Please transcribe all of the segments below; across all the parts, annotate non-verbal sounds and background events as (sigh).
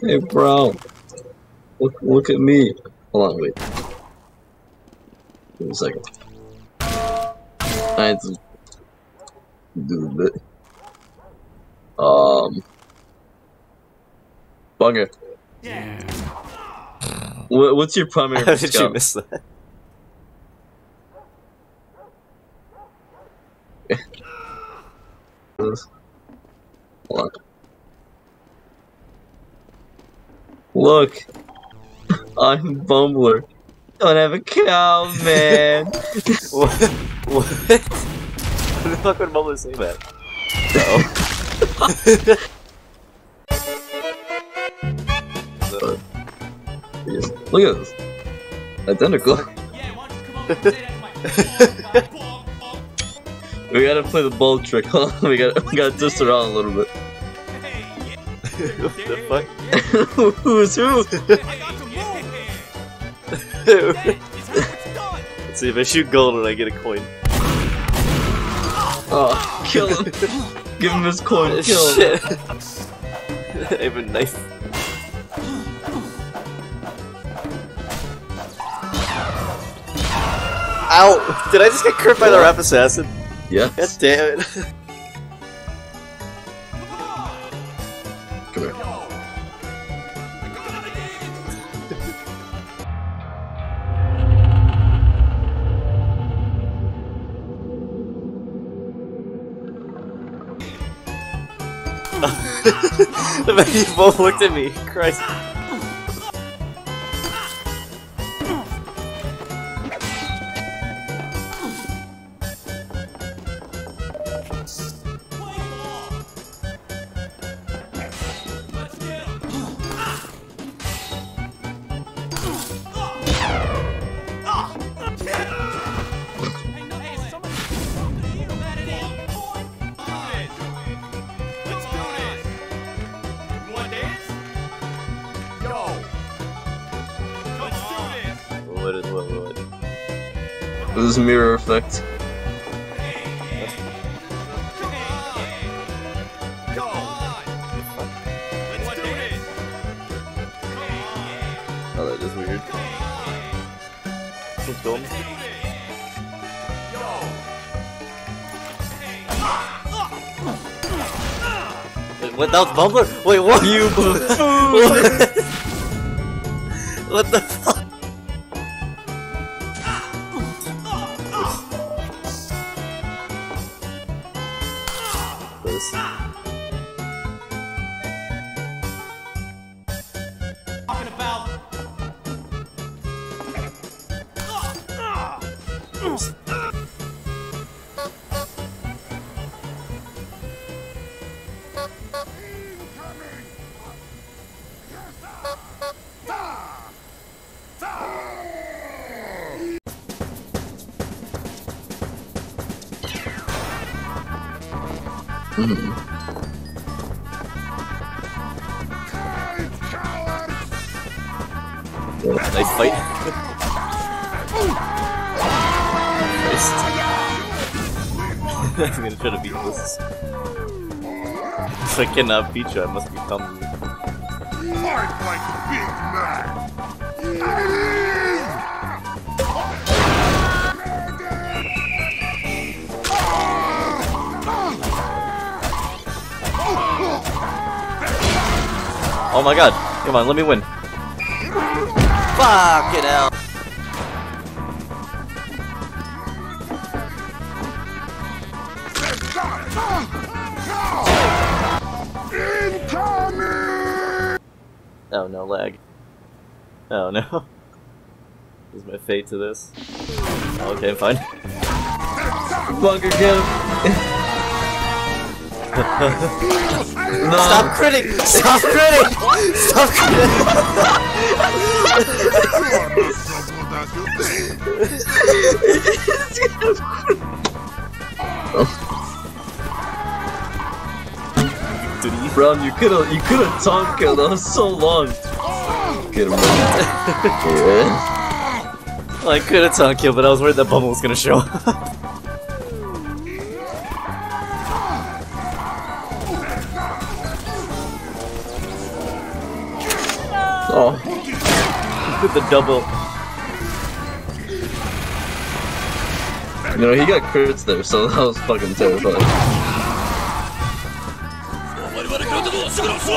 Hey, bro. Look, look at me. Hold on, wait. Give me a second. I had to do a bit. Um. Bugger. What, what's your primary (laughs) How did you miss that? (laughs) Hold on. Look, I'm Bumbler. Don't have a cow, man. (laughs) what? What? How the fuck would Mumbler say that? Yes. (laughs) Look at this. Identical. (laughs) we gotta play the ball trick. Hold on, we gotta we gotta twist around a little bit. What the fuck? Who's who? Let's see if I shoot gold and I get a coin. Oh, kill him. Give him his coin. Oh, kill him. Shit. I have a knife. Ow! Did I just get crit by the Wrap Assassin? God Yes. damn it. (laughs) Come here. the fact you both looked at me. Christ. This is mirror effect. Oh, that is weird. What's going Wait, what? That was Bumbler? Wait, what? You (laughs) What? (laughs) what the Nice fight. I'm gonna try to beat this. If I cannot beat you, I must become like Big Man! Oh my god. Come on, let me win. Fuck it out. Incoming! Oh no, lag. Oh no. (laughs) Is my fate to this? Okay, fine. Bunker, get (laughs) him. No. Stop critting! Stop critting! Stop critting! Brown, you could have you could have taunt killed. That was so long. Get him. yeah. I could have taunt kill, but I was worried that Bumble was gonna show up. (laughs) Oh, With the double. you know, he got crits there, so that was fucking terrifying.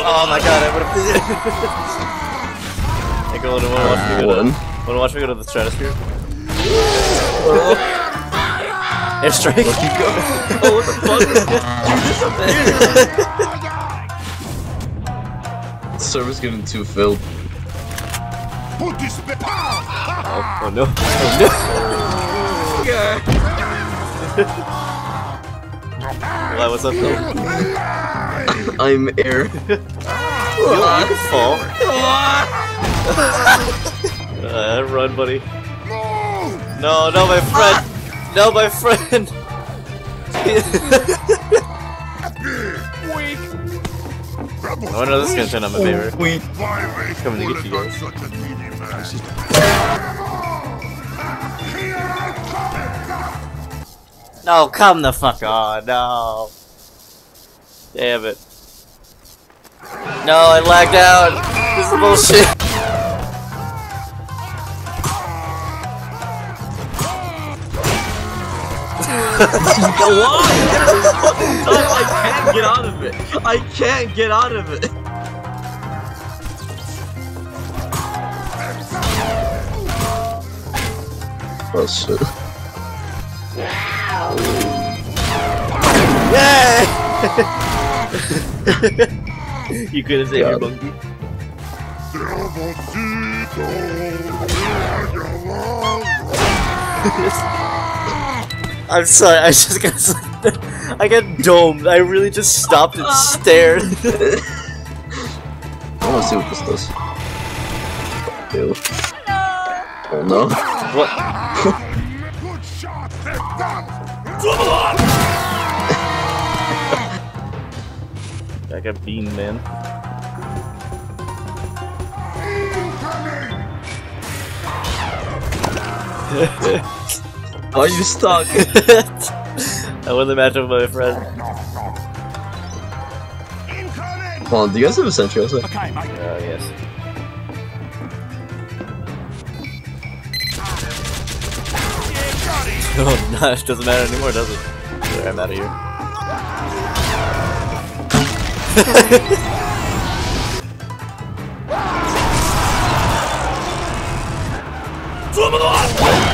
Oh my god, I would have. (laughs) hey, go wanna watch me go to, wanna watch me go to the stratosphere? (laughs) Airstrike? (laughs) Oh, what the fuck? Server's getting too filled. Put this be- (laughs) Oh no. Oh no. (laughs) Why, what's up, Phil? (laughs) I'm air. You, you can fall. Uh, run, buddy. No, no, my friend. No, my friend. Weak. Oh no, this is gonna turn out my favor. Wait. Coming to get you guys. Such a needy man. No, come the fuck on. No. Damn it. No, I lagged out. This is bullshit. I can't get out of it. I can't get out of it. Oh shit. Yay! you couldn't save your God. monkey. (laughs) I'm sorry, I just got I got domed. I really just stopped and (laughs) stared. I wanna see what this does. Ew. Oh no. what? Good shot. They're done. I got bean man. (laughs) Are you stuck? (laughs) I won the match with my friend. Incoming. Hold on, do you guys have a sentry outside? Okay, mate. Uh, (laughs) oh, yes. It. Oh, gosh, doesn't matter anymore, does it? I'm out of here. (laughs)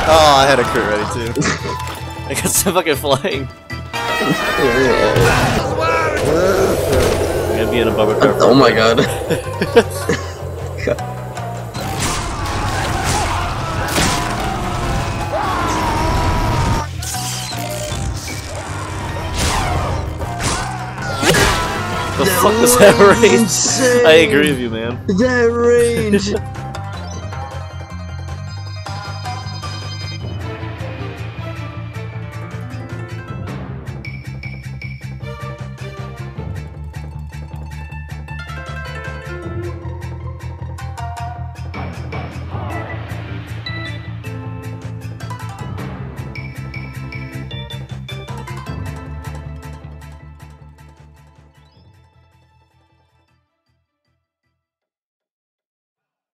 (laughs) oh, I had a crit ready too. (laughs) I got some fucking flying. I'm gonna be in a bumper car. (laughs) Oh my god. The fuck was that range? I agree with you, man. That range!